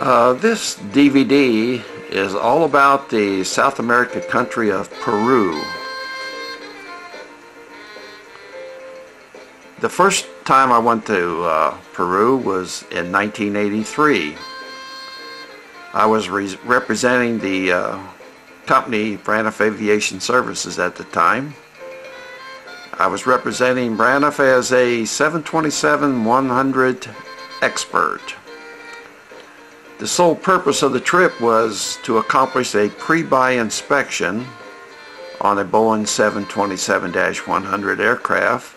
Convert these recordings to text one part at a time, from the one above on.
Uh, this DVD is all about the South American country of Peru. The first time I went to uh, Peru was in 1983. I was re representing the uh, company Braniff Aviation Services at the time. I was representing Braniff as a 727-100 expert. The sole purpose of the trip was to accomplish a pre-buy inspection on a Boeing 727-100 aircraft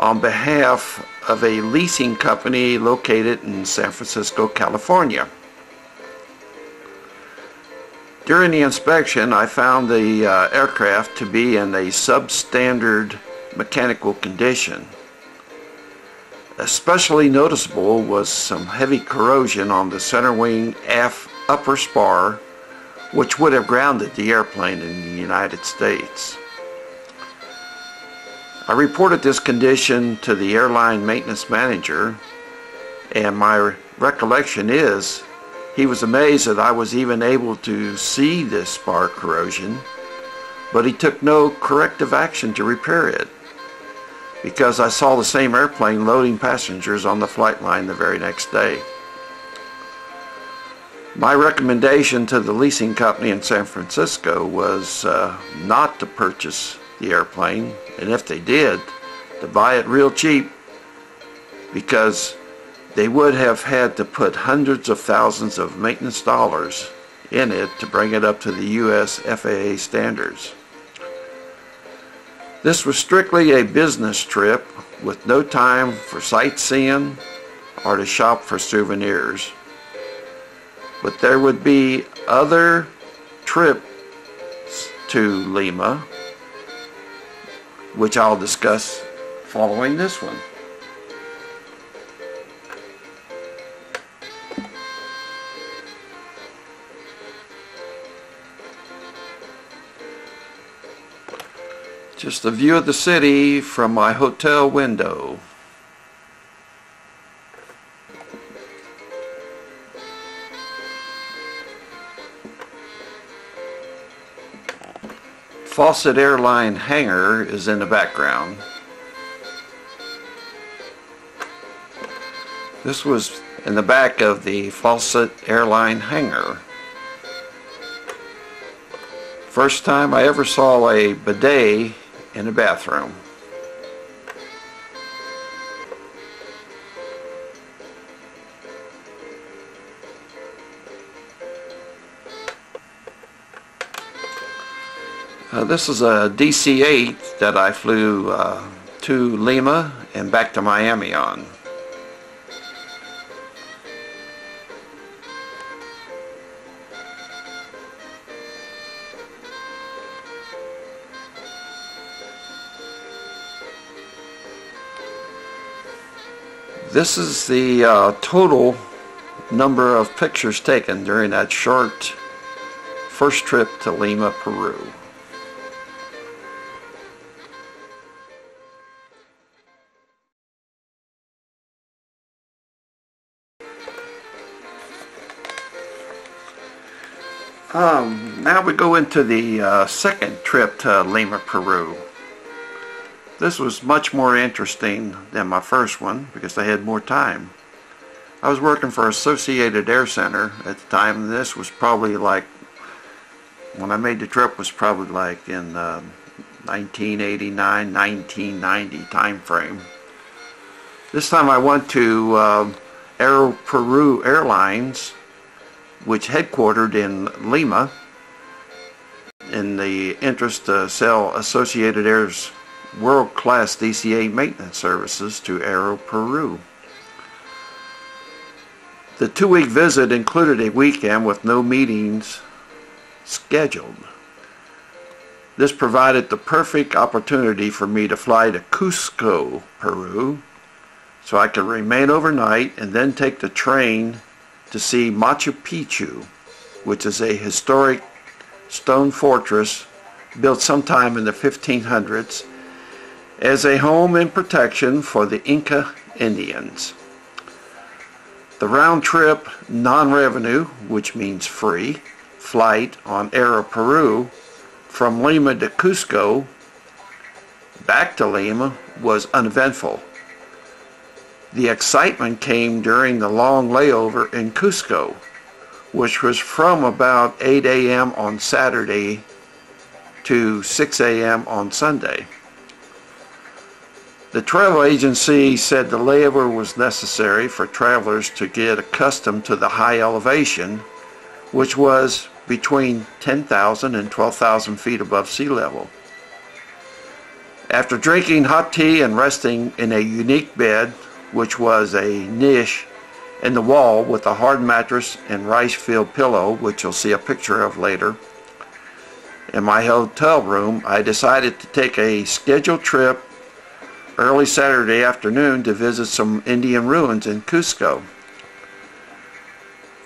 on behalf of a leasing company located in San Francisco, California. During the inspection, I found the uh, aircraft to be in a substandard mechanical condition. Especially noticeable was some heavy corrosion on the center wing aft upper spar, which would have grounded the airplane in the United States. I reported this condition to the airline maintenance manager, and my recollection is he was amazed that I was even able to see this spar corrosion, but he took no corrective action to repair it because I saw the same airplane loading passengers on the flight line the very next day. My recommendation to the leasing company in San Francisco was uh, not to purchase the airplane, and if they did, to buy it real cheap because they would have had to put hundreds of thousands of maintenance dollars in it to bring it up to the US FAA standards. This was strictly a business trip with no time for sightseeing or to shop for souvenirs. But there would be other trips to Lima which I'll discuss following this one. Just a view of the city from my hotel window. Faucett Airline hangar is in the background. This was in the back of the Faucett Airline hangar. First time I ever saw a bidet in a bathroom. Uh, this is a DC-8 that I flew uh, to Lima and back to Miami on. This is the uh, total number of pictures taken during that short first trip to Lima, Peru. Um, now we go into the uh, second trip to Lima, Peru. This was much more interesting than my first one because I had more time. I was working for Associated Air Center at the time this was probably like when I made the trip was probably like in uh, 1989 1990 time frame. This time I went to uh, Aero Peru Airlines which headquartered in Lima in the interest to sell Associated Air's world-class DC-8 maintenance services to Aero Peru. The two-week visit included a weekend with no meetings scheduled. This provided the perfect opportunity for me to fly to Cusco, Peru, so I could remain overnight and then take the train to see Machu Picchu, which is a historic stone fortress built sometime in the 1500s as a home and protection for the Inca Indians. The round trip non-revenue, which means free, flight on Aeroperu from Lima to Cusco back to Lima was uneventful. The excitement came during the long layover in Cusco, which was from about 8 a.m. on Saturday to 6 a.m. on Sunday. The travel agency said the layover was necessary for travelers to get accustomed to the high elevation, which was between 10,000 and 12,000 feet above sea level. After drinking hot tea and resting in a unique bed, which was a niche in the wall with a hard mattress and rice field pillow, which you'll see a picture of later, in my hotel room, I decided to take a scheduled trip early Saturday afternoon to visit some Indian ruins in Cusco.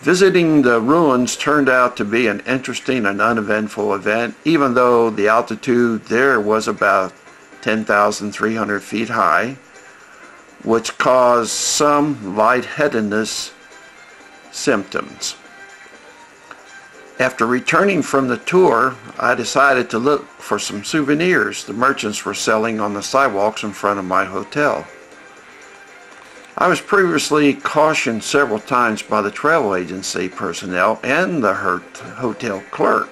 Visiting the ruins turned out to be an interesting and uneventful event, even though the altitude there was about 10,300 feet high, which caused some lightheadedness symptoms. After returning from the tour, I decided to look for some souvenirs the merchants were selling on the sidewalks in front of my hotel. I was previously cautioned several times by the travel agency personnel and the hotel clerk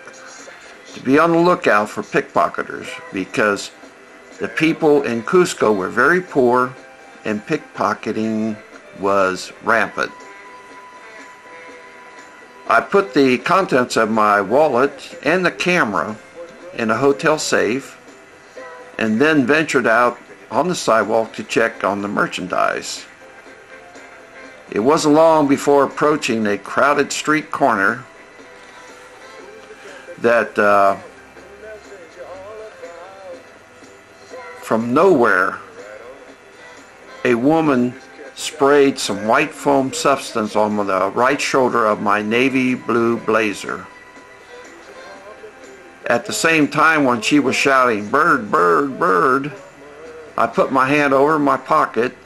to be on the lookout for pickpocketers because the people in Cusco were very poor and pickpocketing was rampant. I put the contents of my wallet and the camera in a hotel safe and then ventured out on the sidewalk to check on the merchandise. It wasn't long before approaching a crowded street corner that uh, from nowhere a woman sprayed some white foam substance on the right shoulder of my navy blue blazer. At the same time when she was shouting, bird, bird, bird, I put my hand over my pocket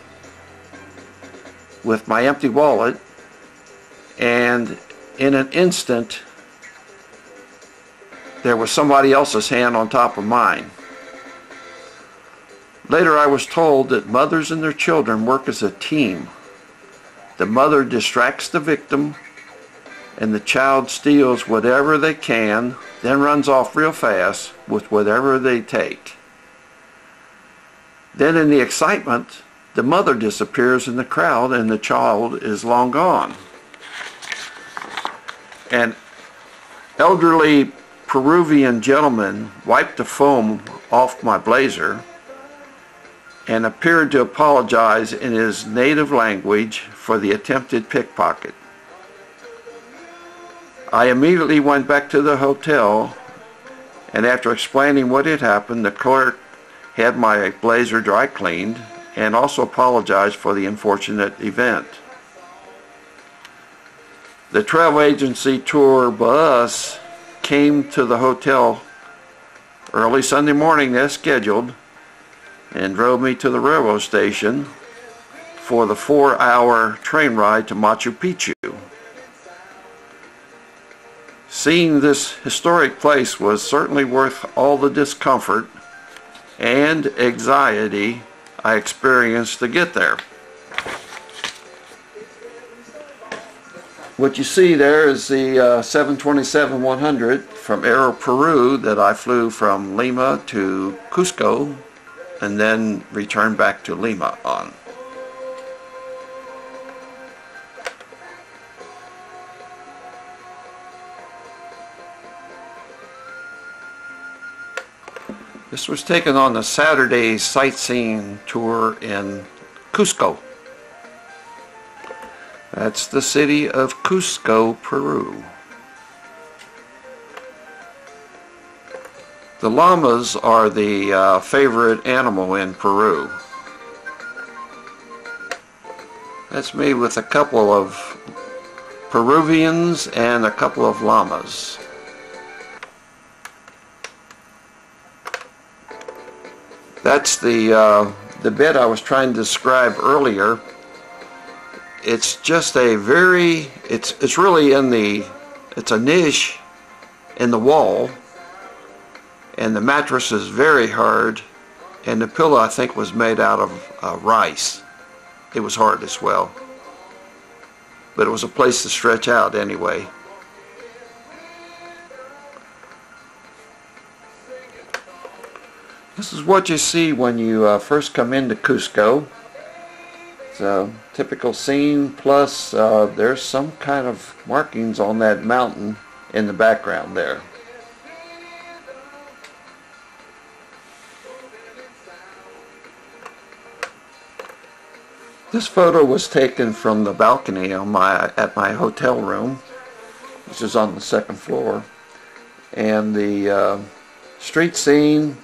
with my empty wallet and in an instant there was somebody else's hand on top of mine. Later I was told that mothers and their children work as a team. The mother distracts the victim and the child steals whatever they can, then runs off real fast with whatever they take. Then in the excitement, the mother disappears in the crowd and the child is long gone. An elderly Peruvian gentleman wiped the foam off my blazer and appeared to apologize in his native language for the attempted pickpocket. I immediately went back to the hotel and after explaining what had happened, the clerk had my blazer dry cleaned and also apologized for the unfortunate event. The travel agency tour bus came to the hotel early Sunday morning as scheduled and drove me to the railroad station for the four hour train ride to Machu Picchu. Seeing this historic place was certainly worth all the discomfort and anxiety I experienced to get there. What you see there is the uh, 727-100 from Aeroperu that I flew from Lima to Cusco and then return back to Lima on. This was taken on the Saturday sightseeing tour in Cusco. That's the city of Cusco, Peru. The llamas are the uh, favorite animal in Peru. That's me with a couple of Peruvians and a couple of llamas. That's the, uh, the bed I was trying to describe earlier. it's just a very it's it's really in the it's a niche in the wall and the mattress is very hard and the pillow I think was made out of uh, rice. It was hard as well. But it was a place to stretch out anyway. This is what you see when you uh, first come into Cusco. It's a typical scene plus uh, there's some kind of markings on that mountain in the background there. This photo was taken from the balcony on my at my hotel room, which is on the second floor, and the uh, street scene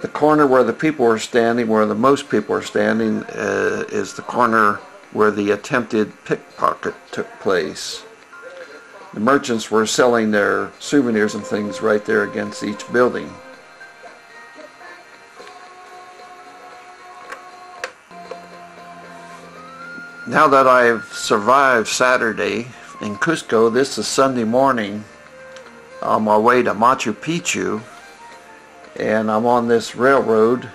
the corner where the people are standing, where the most people are standing, uh, is the corner where the attempted pickpocket took place. The merchants were selling their souvenirs and things right there against each building. Now that I've survived Saturday in Cusco, this is Sunday morning. On my way to Machu Picchu and I'm on this railroad.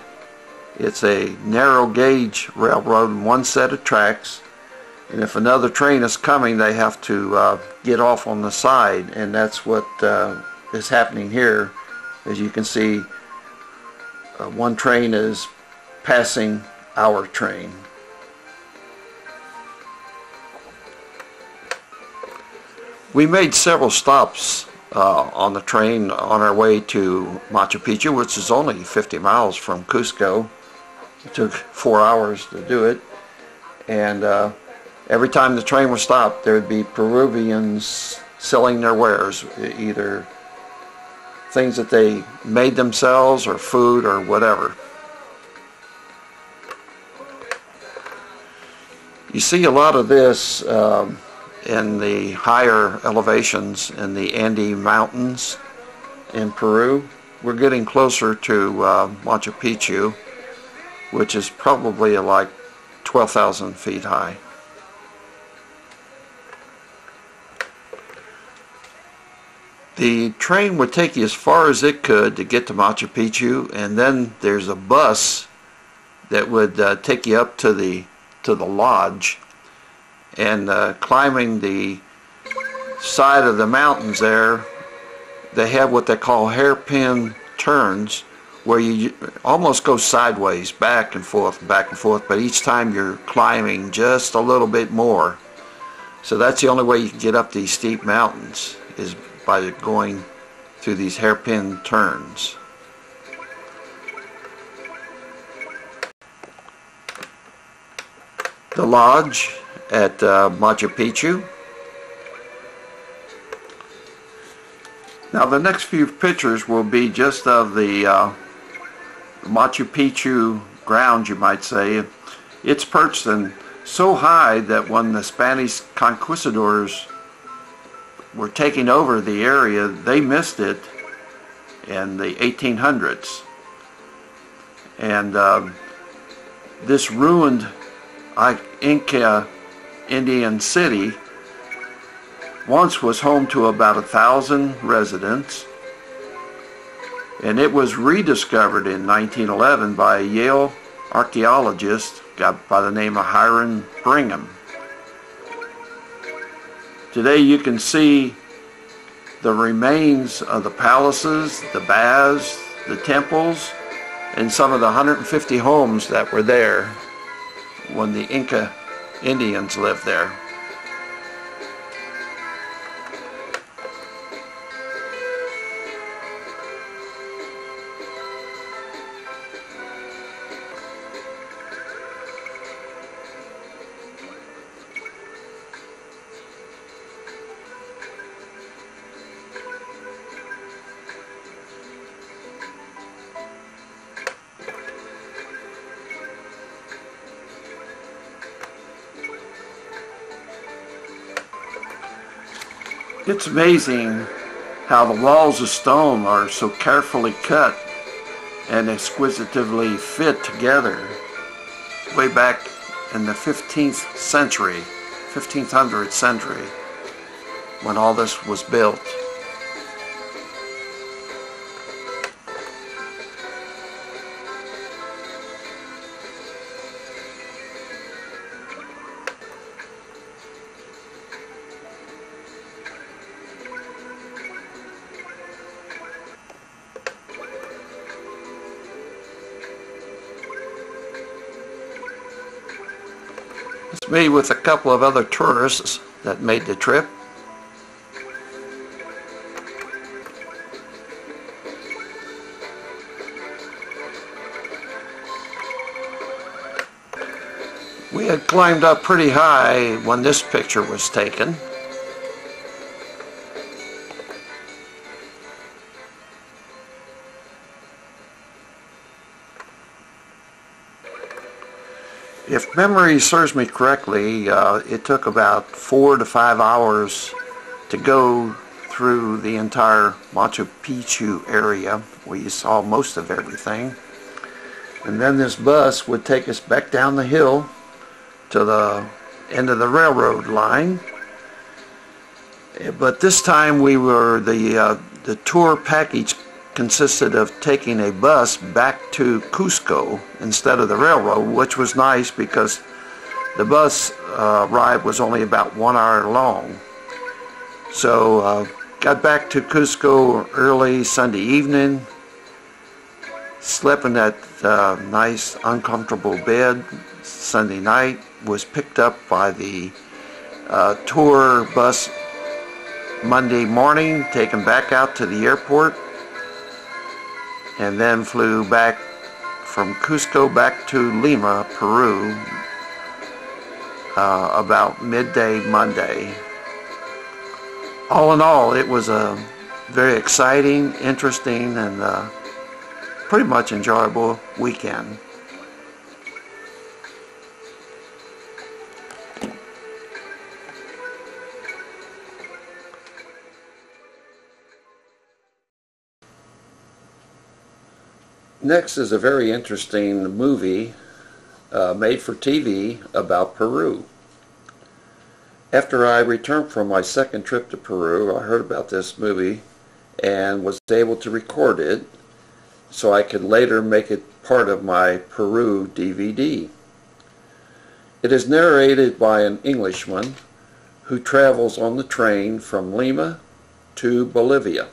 It's a narrow gauge railroad and one set of tracks. And if another train is coming they have to uh, get off on the side and that's what uh, is happening here. As you can see uh, one train is passing our train we made several stops uh, on the train on our way to Machu Picchu, which is only 50 miles from Cusco. It took four hours to do it. And uh, every time the train was stopped, there would be Peruvians selling their wares, either things that they made themselves or food or whatever. You see a lot of this um, in the higher elevations in the Andes Mountains in Peru. We're getting closer to uh, Machu Picchu, which is probably like 12,000 feet high. The train would take you as far as it could to get to Machu Picchu, and then there's a bus that would uh, take you up to the to the lodge and uh, climbing the side of the mountains there they have what they call hairpin turns where you almost go sideways back and forth back and forth but each time you're climbing just a little bit more. So that's the only way you can get up these steep mountains is by going through these hairpin turns. The lodge at uh, Machu Picchu. Now the next few pictures will be just of the uh, Machu Picchu grounds, you might say. It's perched in so high that when the Spanish conquistadors were taking over the area, they missed it in the 1800s. And uh, this ruined Inca Indian City once was home to about a thousand residents and it was rediscovered in 1911 by a Yale archaeologist by the name of Hiram Bingham. Today you can see the remains of the palaces, the baths, the temples, and some of the 150 homes that were there when the Inca Indians live there. It's amazing how the walls of stone are so carefully cut and exquisitely fit together. Way back in the 15th century, 1500th century, when all this was built. Me with a couple of other tourists that made the trip. We had climbed up pretty high when this picture was taken. If memory serves me correctly, uh, it took about four to five hours to go through the entire Machu Picchu area. where you saw most of everything. And then this bus would take us back down the hill to the end of the railroad line. But this time we were, the, uh, the tour package consisted of taking a bus back to Cusco instead of the railroad, which was nice because the bus uh, ride was only about one hour long. So uh, got back to Cusco early Sunday evening, slept in that uh, nice uncomfortable bed Sunday night, was picked up by the uh, tour bus Monday morning, taken back out to the airport, and then flew back from Cusco back to Lima, Peru, uh, about midday Monday. All in all, it was a very exciting, interesting, and uh, pretty much enjoyable weekend. Next is a very interesting movie uh, made for TV about Peru. After I returned from my second trip to Peru, I heard about this movie and was able to record it so I could later make it part of my Peru DVD. It is narrated by an Englishman who travels on the train from Lima to Bolivia.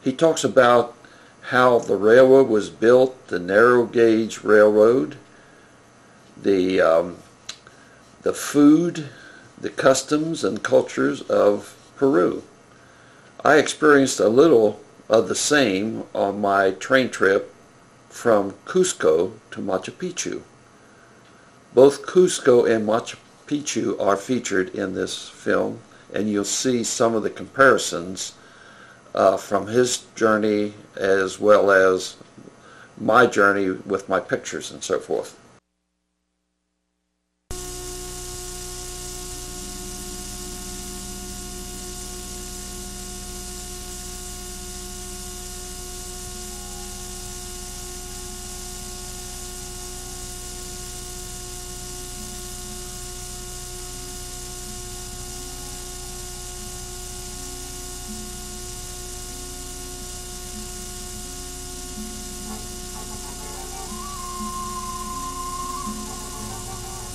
He talks about how the railroad was built, the narrow gauge railroad, the, um, the food, the customs and cultures of Peru. I experienced a little of the same on my train trip from Cusco to Machu Picchu. Both Cusco and Machu Picchu are featured in this film and you'll see some of the comparisons uh, from his journey as well as my journey with my pictures and so forth.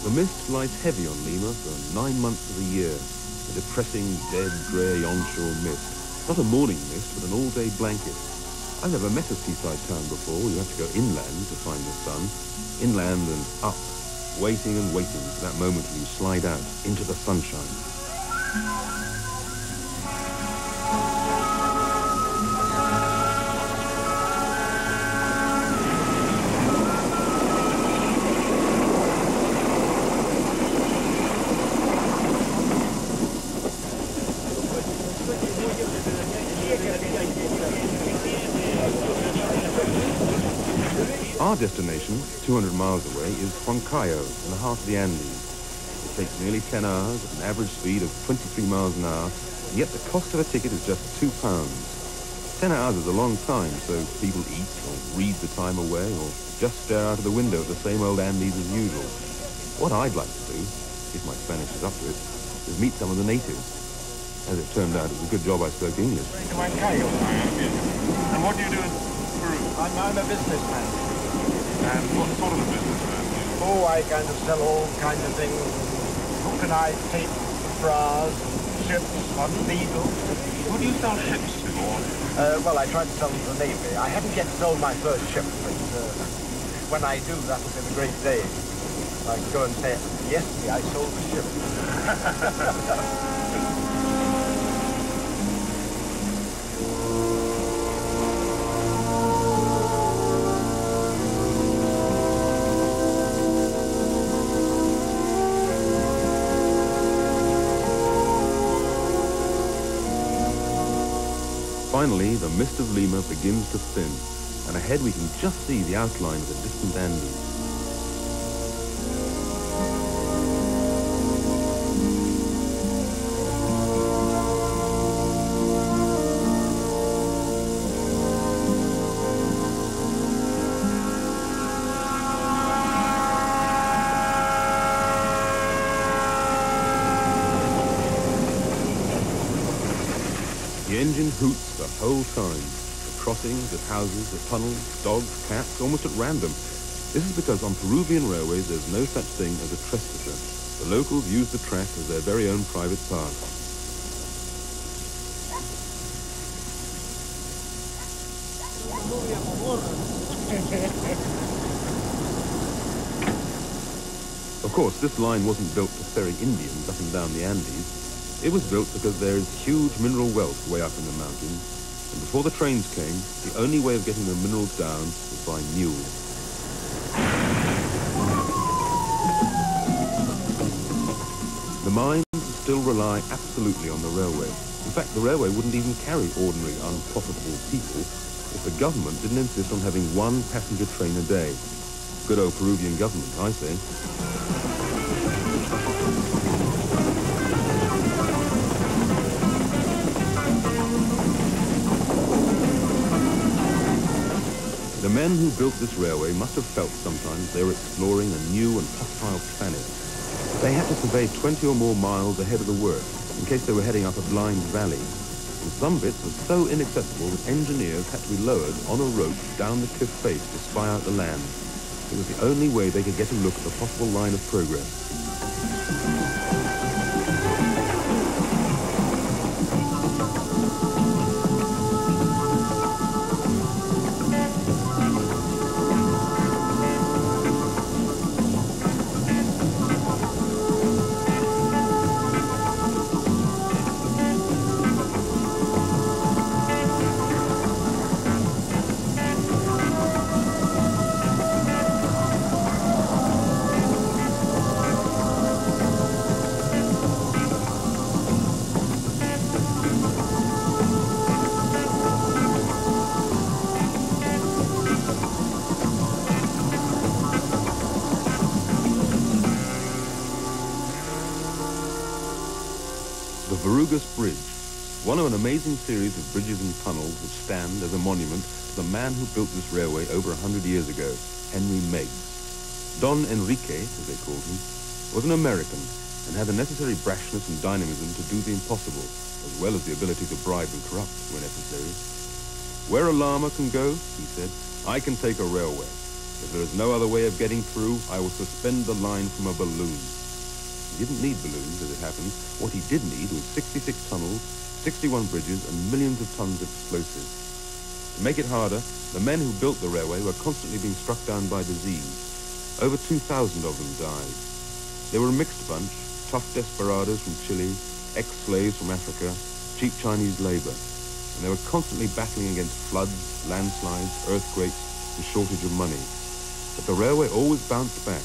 The mist lies heavy on Lima for nine months of the year, a depressing, dead, grey onshore mist. Not a morning mist, but an all-day blanket. I've never met a seaside town before. You have to go inland to find the sun. Inland and up, waiting and waiting for that moment when you slide out into the sunshine. Destination, 200 miles away, is Huancayo, in the heart of the Andes. It takes nearly 10 hours at an average speed of 23 miles an hour, and yet the cost of a ticket is just two pounds. 10 hours is a long time, so people eat or read the time away or just stare out of the window at the same old Andes as usual. What I'd like to do, if my Spanish is up to it, is meet some of the natives. As it turned out, it was a good job I spoke English. I am. And what do you do in Peru? I'm, I'm a businessman. And what sort of a businessman? Oh, I kind of sell all kinds of things. Coconut tape, bras, ships, on needles. Who do you sell ships to? Uh, well, I tried to sell them to the Navy. I haven't yet sold my first ship, but uh, when I do, that will be a great day. I can go and say, yesterday I sold the ship. Finally, the mist of Lima begins to thin, and ahead we can just see the outline of the distant Andes. The. At crossings, at houses, at tunnels, dogs, cats, almost at random. This is because on Peruvian railways there's no such thing as a trespasser. The locals use the track as their very own private path. Of course, this line wasn't built to ferry Indians up and down the Andes. It was built because there is huge mineral wealth way up in the mountains, before the trains came, the only way of getting the minerals down was by mules. The mines still rely absolutely on the railway. In fact, the railway wouldn't even carry ordinary, unprofitable people if the government didn't insist on having one passenger train a day. Good old Peruvian government, I say. The men who built this railway must have felt sometimes they were exploring a new and hostile planet. They had to survey 20 or more miles ahead of the work in case they were heading up a blind valley. And some bits were so inaccessible that engineers had to be lowered on a rope down the cliff face to spy out the land. It was the only way they could get a look at the possible line of progress. Amazing series of bridges and tunnels which stand as a monument to the man who built this railway over a hundred years ago, Henry Meigs. Don Enrique, as they called him, was an American and had the necessary brashness and dynamism to do the impossible, as well as the ability to bribe and corrupt when necessary. Where a llama can go, he said, I can take a railway. If there is no other way of getting through, I will suspend the line from a balloon. He didn't need balloons, as it happened. What he did need was 66 tunnels, 61 bridges, and millions of tons of explosives. To make it harder, the men who built the railway were constantly being struck down by disease. Over 2,000 of them died. They were a mixed bunch, tough desperados from Chile, ex-slaves from Africa, cheap Chinese labor. And they were constantly battling against floods, landslides, earthquakes, and shortage of money. But the railway always bounced back.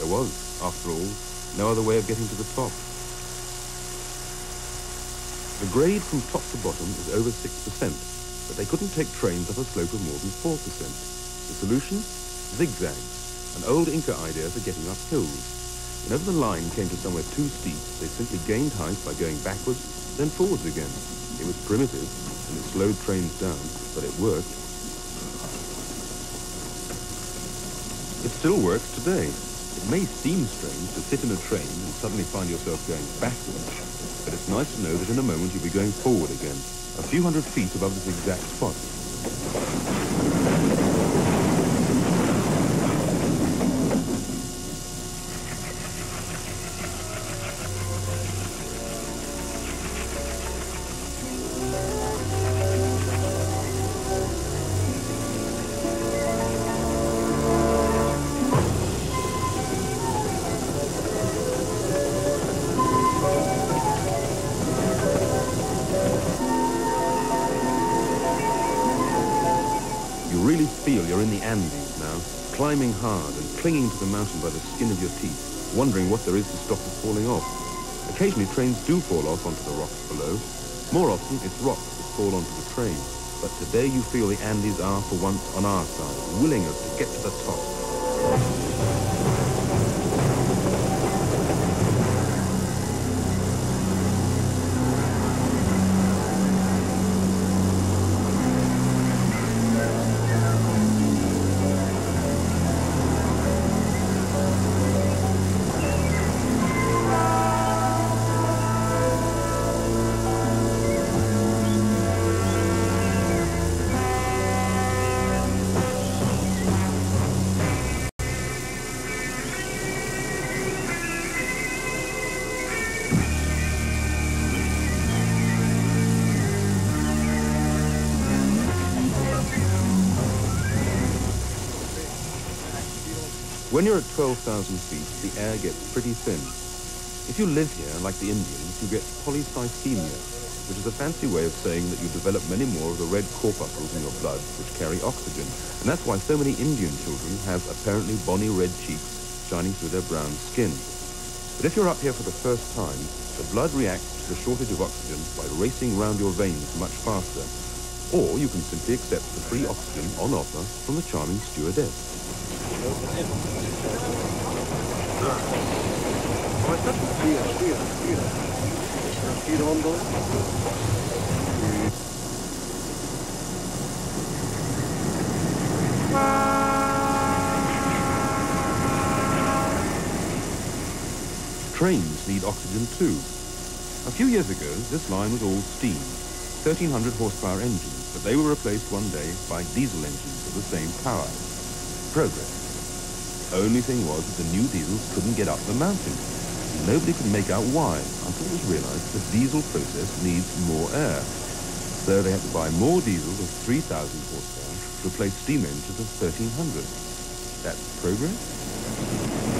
There was, after all, no other way of getting to the top. The grade from top to bottom is over 6%, but they couldn't take trains up a slope of more than 4%. The solution? Zigzags, an old Inca idea for getting up hills. Whenever the line came to somewhere too steep, they simply gained height by going backwards, then forwards again. It was primitive, and it slowed trains down, but it worked. It still works today. It may seem strange to sit in a train and suddenly find yourself going backwards, but it's nice to know that in a moment you'll be going forward again, a few hundred feet above this exact spot. The mountain by the skin of your teeth, wondering what there is to stop it falling off. Occasionally trains do fall off onto the rocks below. More often it's rocks that fall onto the train. But today you feel the Andes are for once on our side, willing us to get to the top. When you're at 12,000 feet, the air gets pretty thin. If you live here, like the Indians, you get polycythemia, which is a fancy way of saying that you develop many more of the red corpuscles in your blood which carry oxygen. And that's why so many Indian children have apparently bonny red cheeks shining through their brown skin. But if you're up here for the first time, the blood reacts to the shortage of oxygen by racing round your veins much faster. Or you can simply accept the free oxygen on offer from the charming stewardess. Trains need oxygen too. A few years ago, this line was all steam, 1,300 horsepower engines, but they were replaced one day by diesel engines of the same power. Progress. Only thing was that the new diesels couldn't get up the mountain. Nobody could make out why until it was realized the diesel process needs more air. So they had to buy more diesels of 3,000 horsepower to replace steam engines of 1,300. That's progress?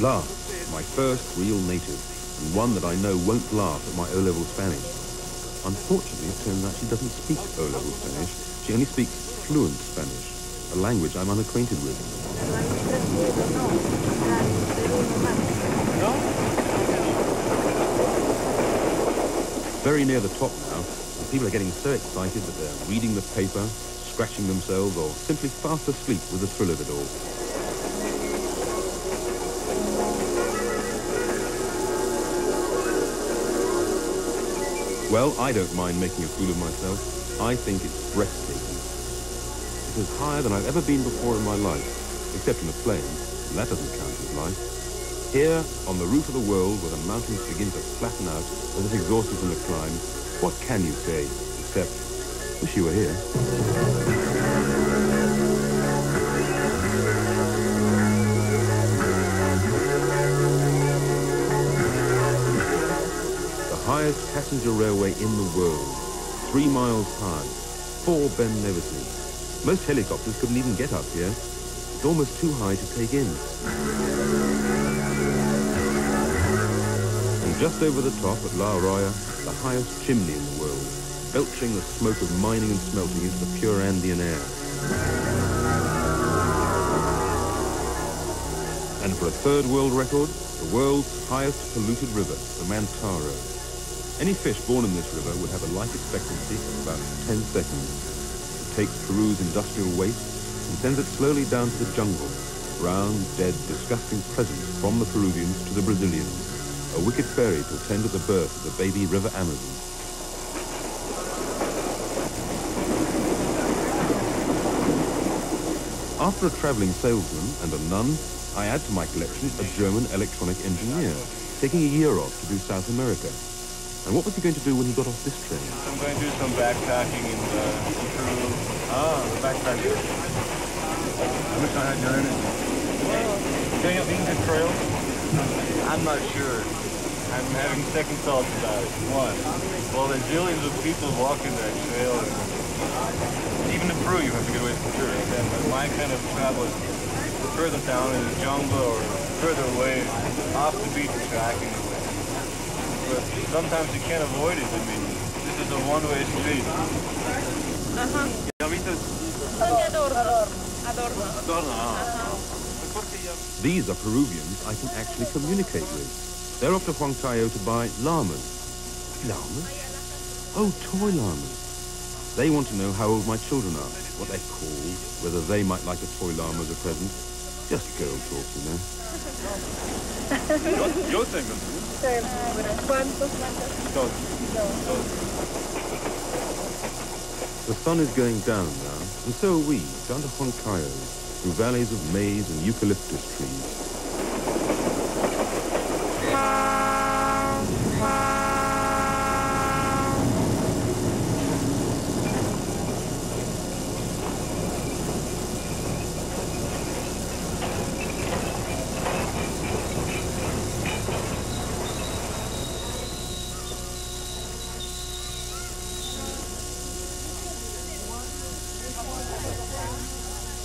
Last, my first real native, and one that I know won't laugh at my O-level Spanish. Unfortunately, it turns out she doesn't speak O-level Spanish. She only speaks fluent Spanish, a language I'm unacquainted with. Very near the top now, and people are getting so excited that they're reading the paper, scratching themselves, or simply fast asleep with the thrill of it all. Well, I don't mind making a fool of myself. I think it's breathtaking. It is higher than I've ever been before in my life, except in a plane, and that doesn't count as life. Here, on the roof of the world, where the mountains begin to flatten out as if exhausted from the climb, what can you say, except, wish you were here. Highest passenger railway in the world, three miles high, four Ben Nevises. Most helicopters couldn't even get up here. It's almost too high to take in. And just over the top at La Oroya, the highest chimney in the world, belching the smoke of mining and smelting into the pure Andean air. And for a third world record, the world's highest polluted river, the Mantaro. Any fish born in this river would have a life expectancy of about 10 seconds. It takes Peru's industrial waste and sends it slowly down to the jungle, brown, dead, disgusting presents from the Peruvians to the Brazilians. A wicked fairy portended the birth of the baby river Amazon. After a travelling salesman and a nun, I add to my collection a German electronic engineer, taking a year off to do South America. And what was he going to do when he got off this train? I'm going to do some backpacking in, uh, in Peru. Ah, backpacking. I wish I had your energy. Going up the Inca Trail? I'm not sure. I'm having second thoughts about it. One, well, there's zillions of people walking that trail. And even in Peru, you have to get away from tourists. And my kind of travel is further down in the jungle or further away, off the beaten track anyway. But sometimes you can't avoid it. I mean, this is a one-way street. Ajá. ¿Ya viste? Son de adorno. Adorno. Adorno, ah. These are Peruvians I can actually communicate with. They're off to Huancayo to buy llamas. Llamas? Oh, toy llamas. They want to know how old my children are, what they're called, whether they might like a toy llama as a present. Just girl talk, you know. Yo, yo The sun is going down now, and so are we, down to Huancayo, through valleys of maize and eucalyptus trees.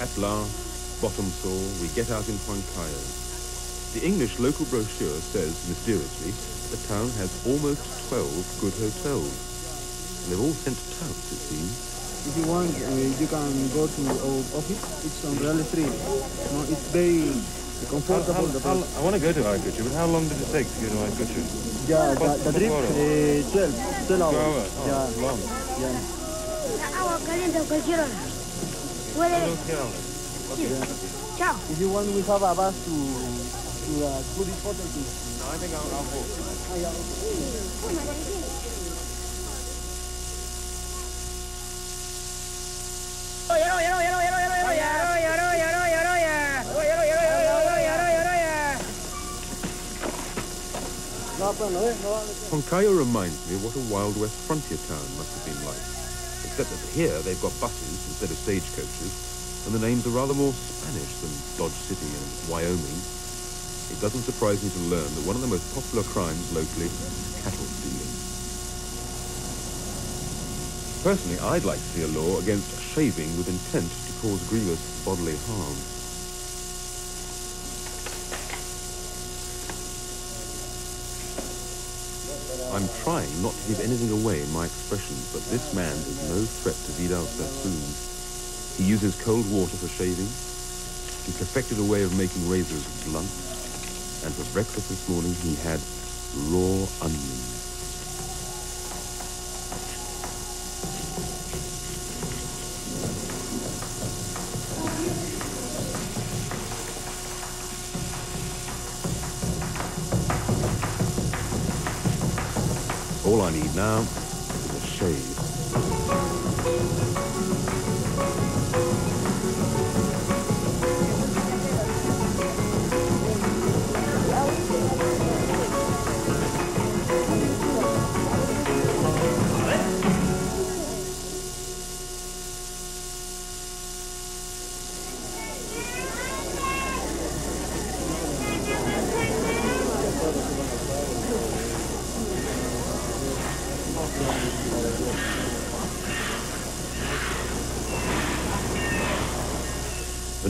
At last, bottom sore, we get out in Huancayo. The English local brochure says, mysteriously, the town has almost 12 good hotels. And they've all sent touts, it seems. If you want, uh, you can go to our office. It's on Real Street. No, it's very comfortable. the place. I want to go to Ayacucho, but how long did it take to go to Ayacucho? yeah, the, the trip, water? uh, 12, 12 hours. hours. Oh, yeah, long. yeah. Agua caliente a cualquier hora. Puede. Chao. If you want, we have a bus to to uh, the tourist hotel. too. I think I'll, I'll walk. No, pues, no, no, Huancayo reminds me of what a Wild West frontier town must have been like. Except that here they've got buses instead of stagecoaches, and the names are rather more Spanish than Dodge City and Wyoming. It doesn't surprise me to learn that one of the most popular crimes locally is cattle stealing. Personally, I'd like to see a law against shaving with intent to cause grievous bodily harm. I'm trying not to give anything away in my expressions, but this man is no threat to Vidal Sassoon. He uses cold water for shaving. He perfected a way of making razors blunt. And for breakfast this morning, he had raw onions. All I need now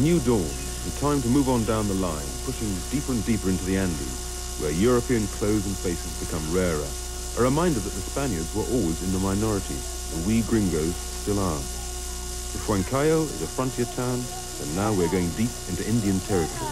new dawn, the time to move on down the line, pushing deeper and deeper into the Andes, where European clothes and faces become rarer. A reminder that the Spaniards were always in the minority, and we gringos still are. If Huancayo is a frontier town, then now we're going deep into Indian territory.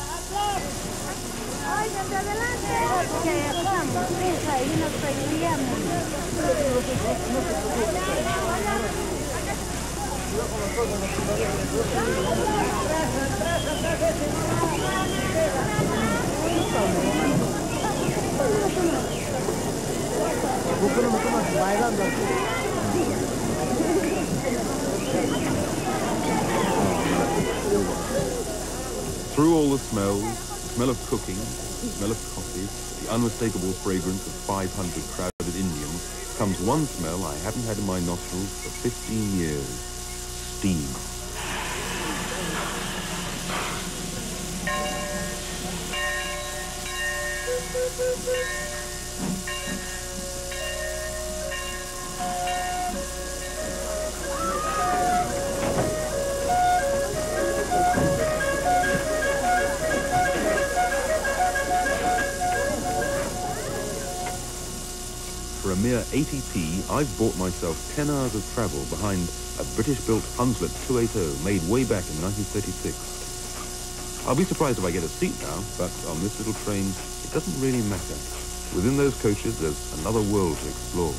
Through all the smells, the smell of cooking, the smell of coffee, the unmistakable fragrance of 500 crowded Indians, comes one smell I haven't had in my nostrils for 15 years. Steam. For a mere 80p, I've bought myself 10 hours of travel behind a British-built Hunslet 280 made way back in 1936. I'll be surprised if I get a seat now, but on this little train, it doesn't really matter. Within those coaches, there's another world to explore.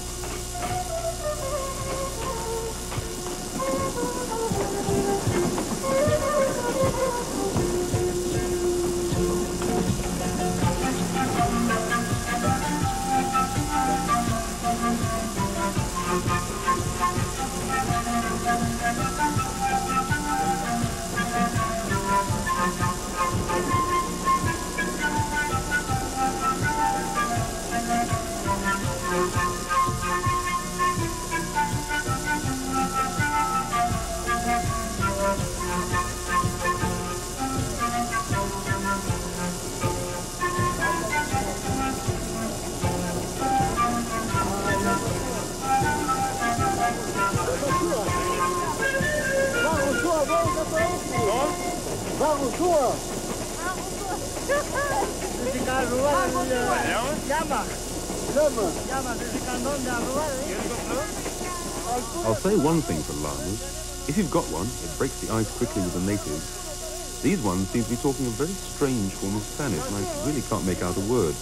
If you've got one, it breaks the ice quickly with the natives. These ones seem to be talking a very strange form of Spanish, and I really can't make out a word.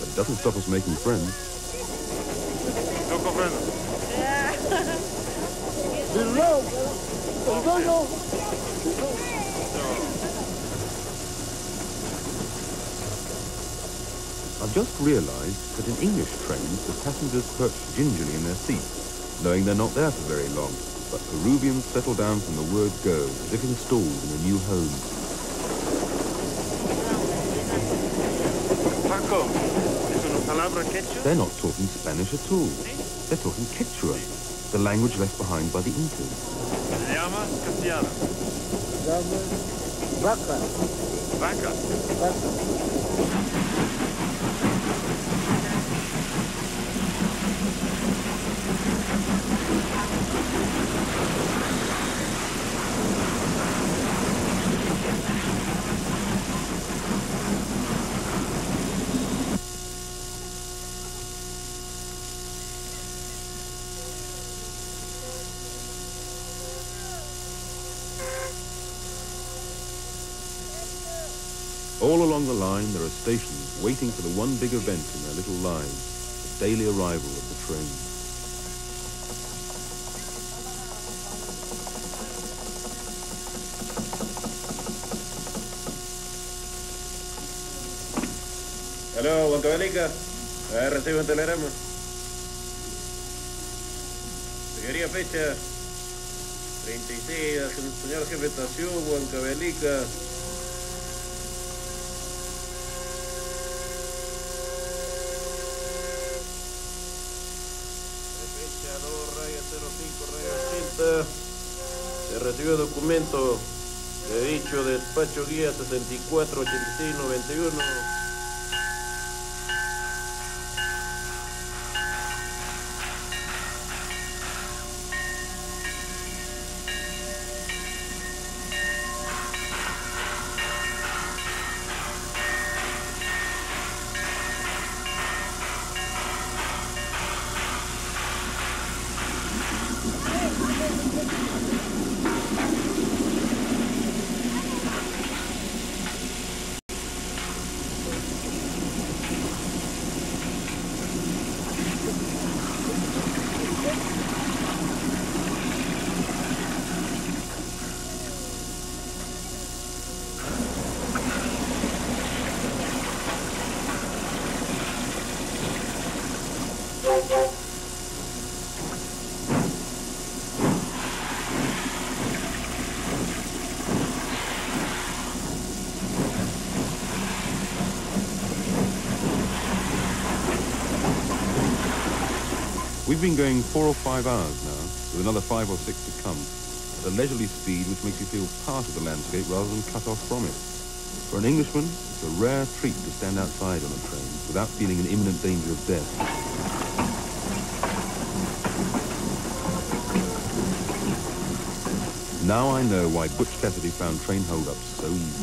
But it doesn't stop us making friends. No comprendo. I've just realized that in English trains, the passengers perch gingerly in their seats, knowing they're not there for very long. But Peruvians settle down from the word go, as if installed in a new home. Paco, ¿es una palabra quechua? They're not talking Spanish at all. They're talking Quechua, the language left behind by the Incas. Se llama castellana. Vaca, Vaca. vaca. All along the line, there are stations waiting for the one big event in their little lives, the daily arrival of the train. Aló, Huancavelica. Ah, recibo un telegrama. Señoría fecha 36, señor jefe de estación, Huancavelica. Recibió documento de dicho despacho guía 64 We've been going four or five hours now, with another five or six to come, at a leisurely speed which makes you feel part of the landscape rather than cut off from it. For an Englishman, it's a rare treat to stand outside on a train without feeling an imminent danger of death. Now I know why Butch Cassidy found train hold-ups so easy.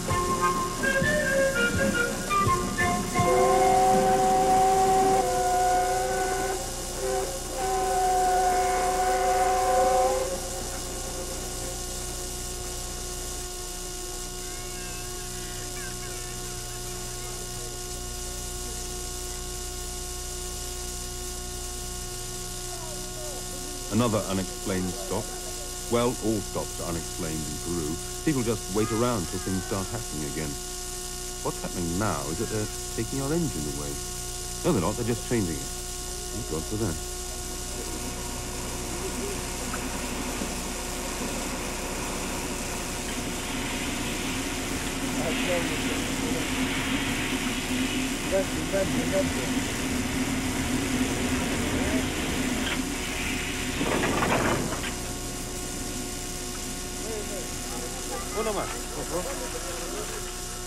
Another unexplained stop. Well, all stops are unexplained in Peru. People just wait around till things start happening again. What's happening now is that they're taking our engine away. No, they're not. They're just changing it. Thank God for that.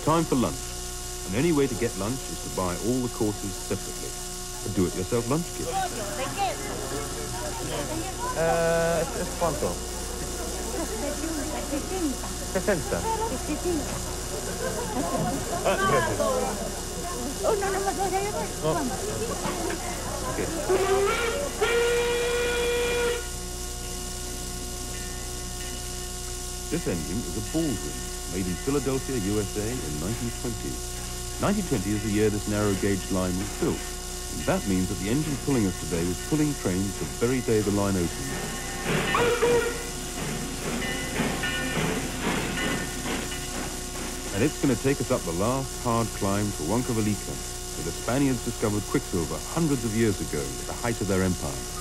Time for lunch. And any way to get lunch is to buy all the courses separately. A do-it-yourself lunch kit. Es, es cuánto? 60. Ah, gracias. Oh, no, no, no, no, no, no. This engine is a Baldwin, made in Philadelphia, USA in 1920. 1920 is the year this narrow gauge line was built. And that means that the engine pulling us today was pulling trains the very day the line opened. And it's going to take us up the last hard climb to Huancavelica, where the Spaniards discovered quicksilver hundreds of years ago at the height of their empire.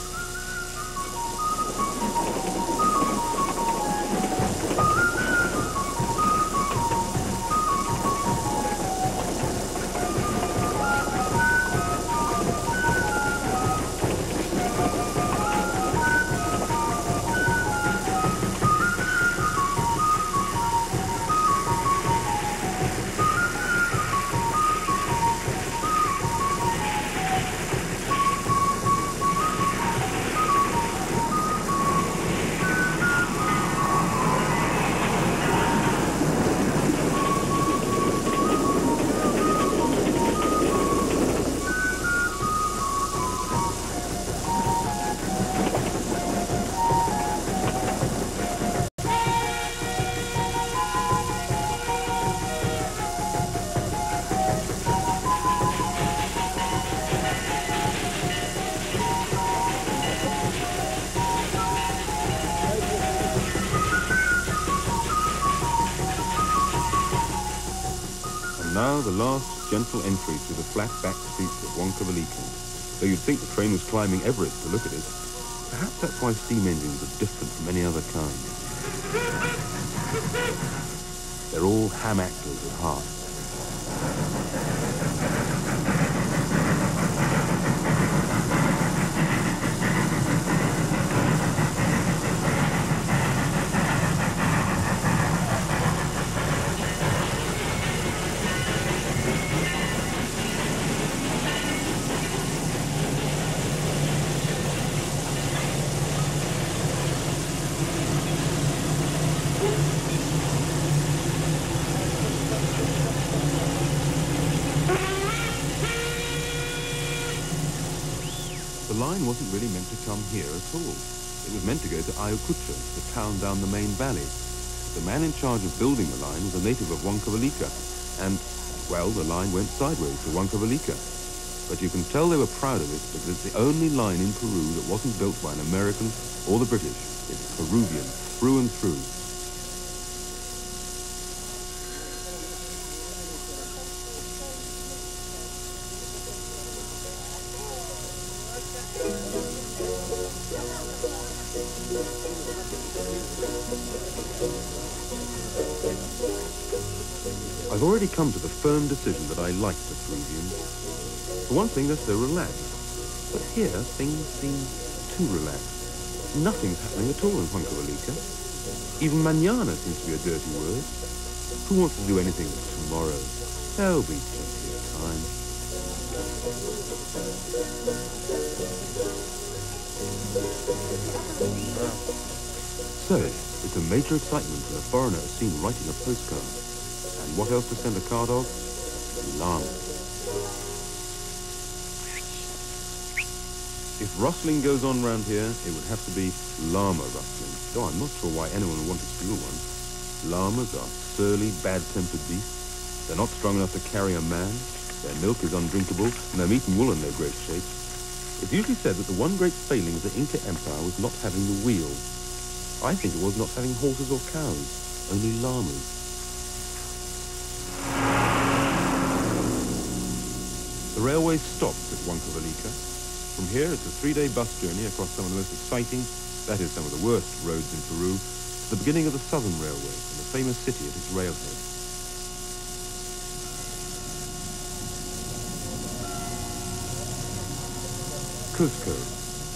The last gentle entry through the flat back streets of Huancavelica. Though you'd think the train was climbing Everest to look at it. Perhaps that's why steam engines are different from any other kind. They're all ham Ayacucho, the town down the main valley. The man in charge of building the line was a native of Huancavelica, and, well, the line went sideways to Huancavelica. But you can tell they were proud of it because it's the only line in Peru that wasn't built by an American or the British. It's Peruvian, through and through. Come to the firm decision that I like the Peruvians. For one thing, they're so relaxed. But here, things seem too relaxed. Nothing's happening at all in Huancavelica. Even mañana seems to be a dirty word. Who wants to do anything tomorrow? There'll be plenty of time. So, it's a major excitement for a foreigner seen writing a postcard. What else to send a card of? Llama. If rustling goes on round here, it would have to be llama rustling. Though I'm not sure why anyone would want to steal one. Llamas are surly, bad-tempered beasts. They're not strong enough to carry a man. Their milk is undrinkable, and their meat and wool are no great shape. It's usually said that the one great failing of the Inca Empire was not having the wheel. I think it was not having horses or cows, only llamas. Railway stops at Huancavelica. From here, it's a three-day bus journey across some of the most exciting, that is, some of the worst roads in Peru, to the beginning of the Southern Railway and the famous city at its railhead. Cuzco,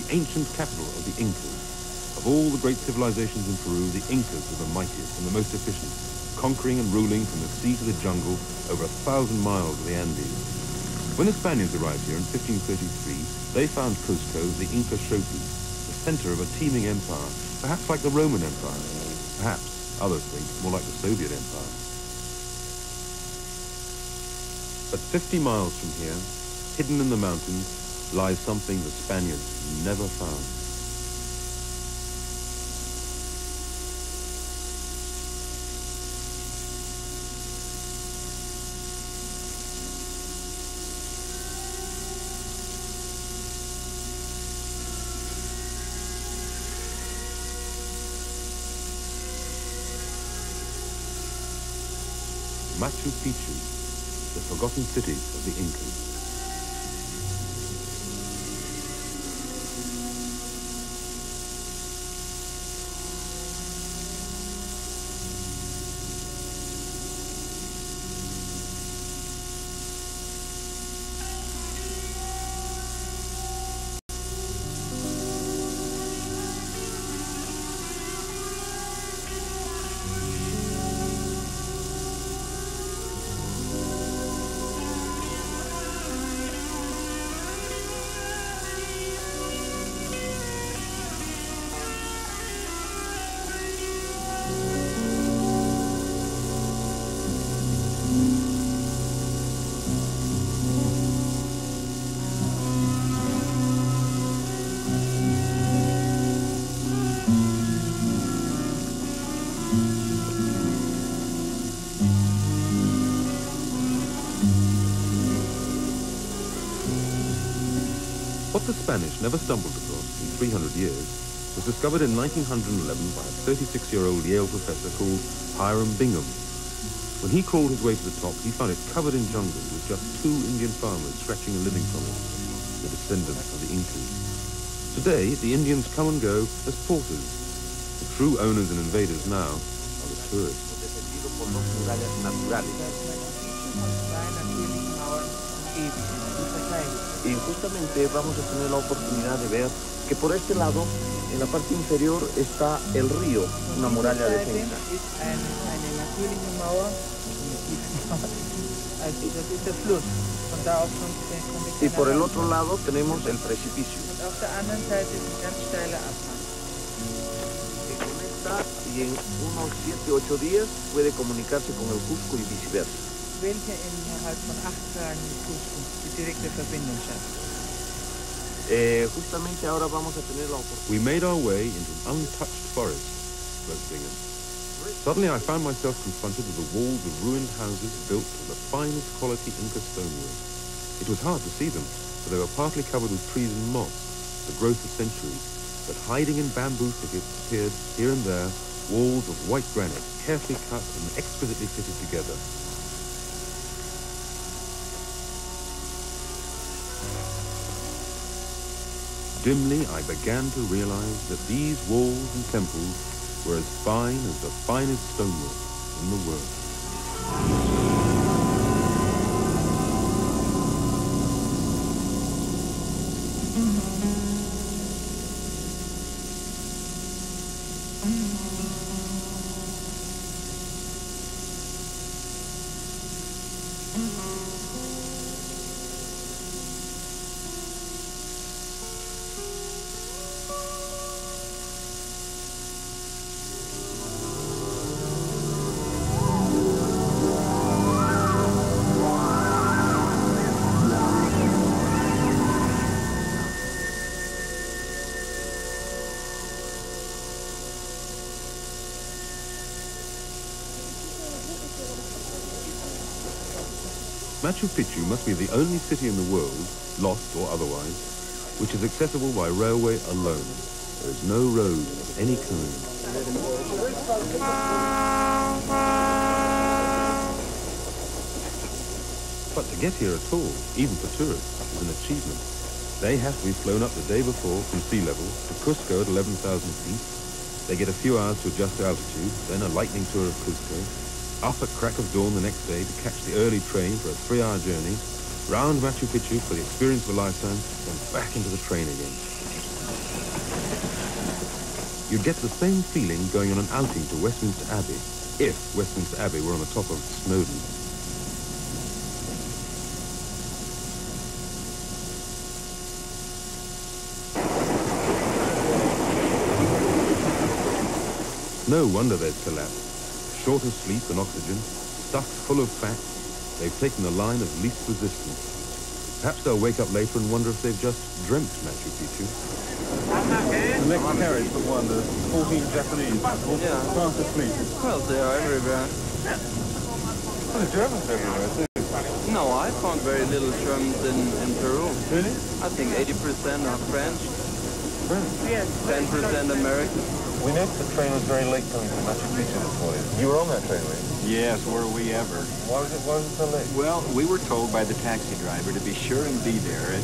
the ancient capital of the Incas. Of all the great civilizations in Peru, the Incas were the mightiest and the most efficient, conquering and ruling from the sea to the jungle over a thousand miles of the Andes. When the Spaniards arrived here in 1533, they found Cuzco the Inca showpiece, the center of a teeming empire, perhaps like the Roman Empire, perhaps, others think, more like the Soviet Empire. But 50 miles from here, hidden in the mountains, lies something the Spaniards never found. Machu Picchu, the forgotten city of the Incas. The Spanish never stumbled across in 300 years was discovered in 1911 by a 36-year-old Yale professor called Hiram Bingham. When he crawled his way to the top, he found it covered in jungle with just two Indian farmers scratching a living from it, the descendants of the Incas. Today, the Indians come and go as porters. The true owners and invaders now are the tourists. Y justamente vamos a tener la oportunidad de ver que por este lado, en la parte inferior, está el río, una muralla de defensa. Y por el otro lado tenemos el precipicio. Que conecta y en unos 7 8 días puede comunicarse con el Cusco y viceversa. Welche innerhalb von acht Tagen mit Cusco die direkte Verbindung schafft. Eh, justamente ahora vamos a tener la oportunidad. We made our way into an untouched forest, wrote Bingham. Suddenly I found myself confronted with the walls of ruined houses built of the finest quality Inca stonework. It was hard to see them, for they were partly covered with trees and moss, the growth of centuries. But hiding in bamboo thickets appeared here and there walls of white granite, carefully cut and exquisitely fitted together. Dimly, I began to realize that these walls and temples were as fine as the finest stonework in the world. Machu Picchu must be the only city in the world, lost or otherwise, which is accessible by railway alone. There is no road of any kind. But to get here at all, even for tourists, is an achievement. They have to be flown up the day before from sea level to Cusco at 11,000 feet. They get a few hours to adjust to altitude, then a lightning tour of Cusco, up at crack of dawn the next day to catch the early train for a three-hour journey, round Machu Picchu for the experience of a lifetime, then back into the train again. You'd get the same feeling going on an outing to Westminster Abbey, if Westminster Abbey were on the top of Snowdon. No wonder they've collapsed short of sleep and oxygen, stuffed full of fat, they've taken the line of least resistance. Perhaps they'll wake up later and wonder if they've just dreamt Machu Picchu. The next carriage but one, the 14 Japanese, Yeah. fast asleep. Well, they are everywhere. Well, the Germans everywhere too. No, I found very little Germans in, in Peru. Really? I think 80% are French, French. 10% American. We noticed the train was very late coming from Machu Picchu this morning. You were on that train, were you? Yes, were we ever. Why was it, why was it so late? Well, we were told by the taxi driver to be sure and be there at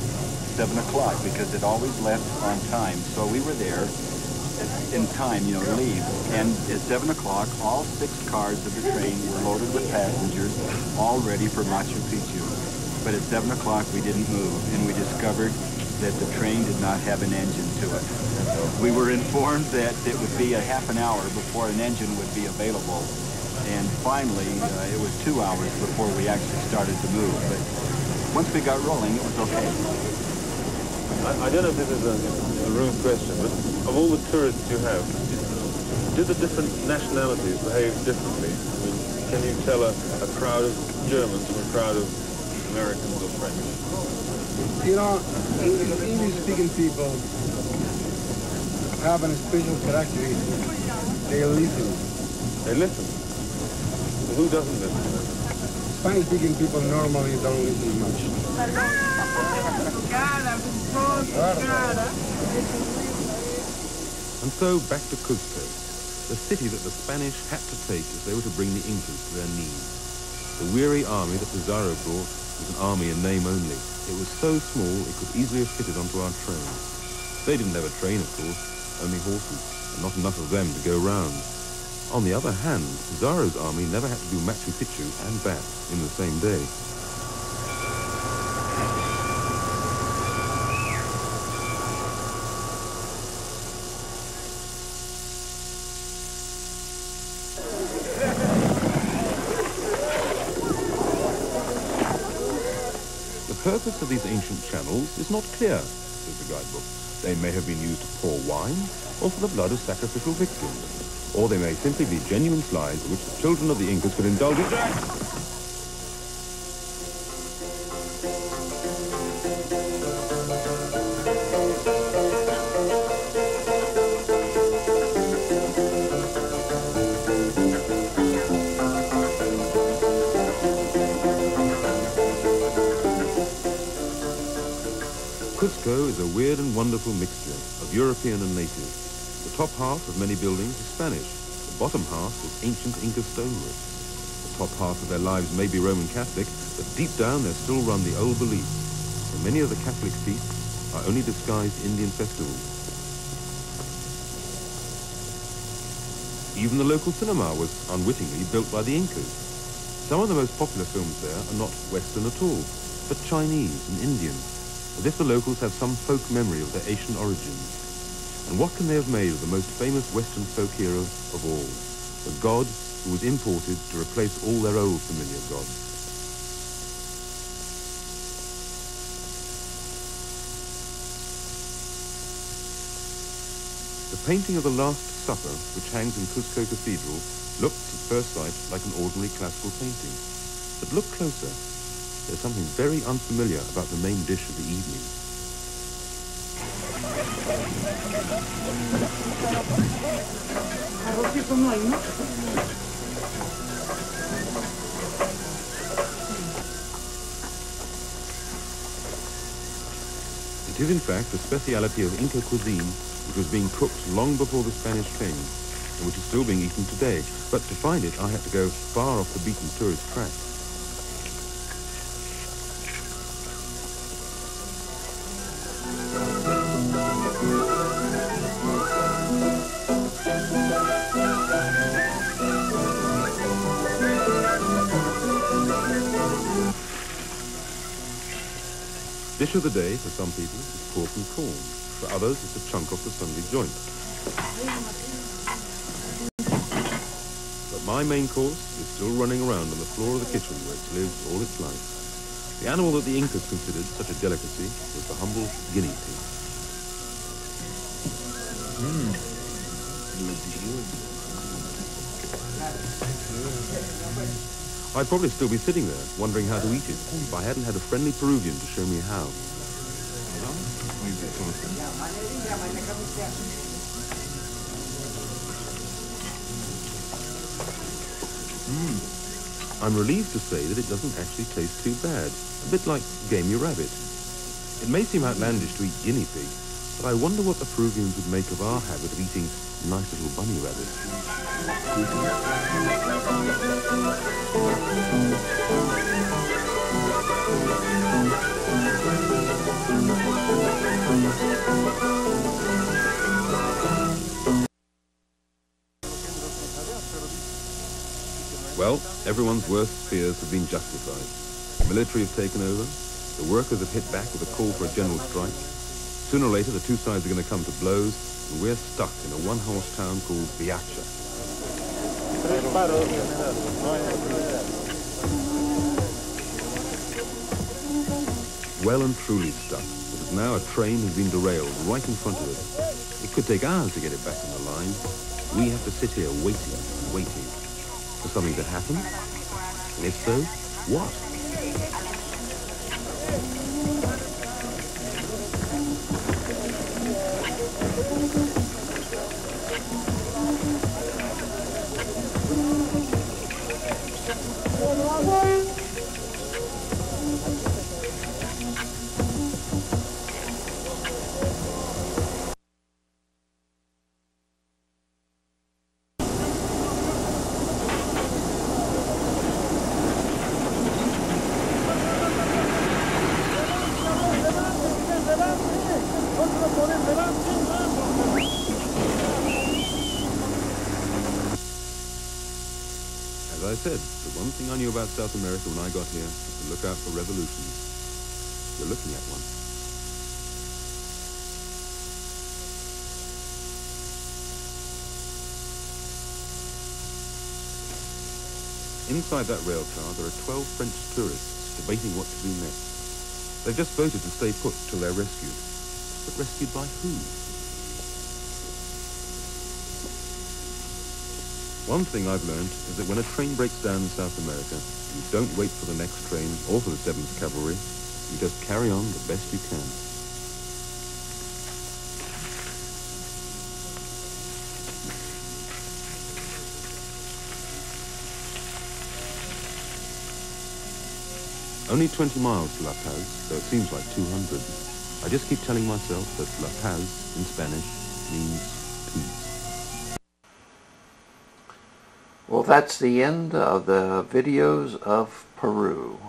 7 o'clock because it always left on time. So we were there in time, you know, to leave. And at 7 o'clock, all six cars of the train were loaded with passengers, all ready for Machu Picchu. But at 7 o'clock, we didn't move, and we discovered that the train did not have an engine to it. We were informed that it would be a half an hour before an engine would be available. And finally, uh, it was two hours before we actually started to move. But once we got rolling, it was okay. I, I don't know if this is a, a rude question, but of all the tourists you have, do the different nationalities behave differently? I mean, can you tell a, a crowd of Germans from a crowd of Americans or French? You know, English-speaking people have a special characteristic. They listen. They listen. But who doesn't listen? Spanish-speaking people normally don't listen much. And so back to Cuzco, the city that the Spanish had to take if they were to bring the Incas to their knees. The weary army that Pizarro brought was an army in name only. It was so small it could easily have fitted onto our train. They didn't have a train, of course, only horses, and not enough of them to go round. On the other hand, Pizarro's army never had to do Machu Picchu and back in the same day. The purpose of these ancient channels is not clear, says the guidebook. They may have been used to pour wine or for the blood of sacrificial victims. Or they may simply be genuine slides which the children of the Incas could indulge in... wonderful mixture of European and native. The top half of many buildings is Spanish. The bottom half is ancient Inca stonework. The top half of their lives may be Roman Catholic, but deep down they still run the old belief. And many of the Catholic feasts are only disguised Indian festivals. Even the local cinema was unwittingly built by the Incas. Some of the most popular films there are not Western at all, but Chinese and Indian, as if the locals have some folk memory of their Asian origins. And what can they have made of the most famous Western folk hero of all, the god who was imported to replace all their old familiar gods? The painting of the Last Supper, which hangs in Cusco Cathedral, looks at first sight like an ordinary classical painting. But look closer. There's something very unfamiliar about the main dish of the evening. It is in fact the speciality of Inca cuisine which was being cooked long before the Spanish came and which is still being eaten today. But to find it, I had to go far off the beaten tourist track. The dish of the day for some people is pork and corn. For others, it's a chunk off the Sunday joint. But my main course is still running around on the floor of the kitchen where it's lived all its life. The animal that the Incas considered such a delicacy was the humble guinea pig. Hmm. I'd probably still be sitting there, wondering how to eat it, if I hadn't had a friendly Peruvian to show me how. Hmm. I'm relieved to say that it doesn't actually taste too bad, a bit like gamey rabbit. It may seem outlandish to eat guinea pig, but I wonder what the Peruvians would make of our habit of eating nice little bunny rabbits. Well, everyone's worst fears have been justified. The military have taken over. The workers have hit back with a call for a general strike. Sooner or later, the two sides are going to come to blows, and we're stuck in a one-horse town called Biacha. Well and truly stuck, because now a train has been derailed right in front of us. It could take hours to get it back on the line. We have to sit here waiting, and waiting for something to happen. And if so, what? Vamos lá, vamos lá. Knew about South America when I got here was to look out for revolutions. You're looking at one. Inside that rail car, there are 12 French tourists debating what to do next. They've just voted to stay put till they're rescued. But rescued by who? One thing I've learned is that when a train breaks down in South America, you don't wait for the next train or for the 7th Cavalry. You just carry on the best you can. Only 20 miles to La Paz, though it seems like 200. I just keep telling myself that La Paz in Spanish means Well, that's the end of the videos of Peru.